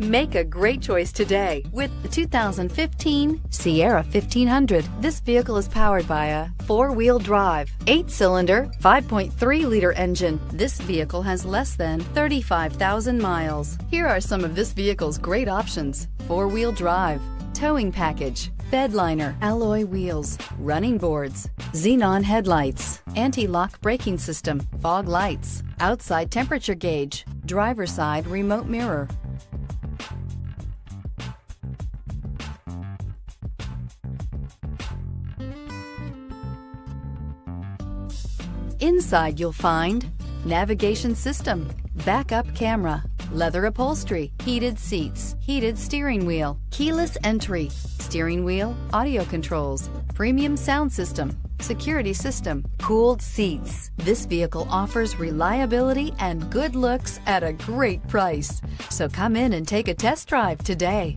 Make a great choice today with the 2015 Sierra 1500. This vehicle is powered by a four-wheel drive, eight-cylinder, 5.3-liter engine. This vehicle has less than 35,000 miles. Here are some of this vehicle's great options. Four-wheel drive, towing package, bed liner, alloy wheels, running boards, xenon headlights, anti-lock braking system, fog lights, outside temperature gauge, driver side remote mirror. Inside you'll find navigation system, backup camera, leather upholstery, heated seats, heated steering wheel, keyless entry, steering wheel, audio controls, premium sound system, security system, cooled seats. This vehicle offers reliability and good looks at a great price. So come in and take a test drive today.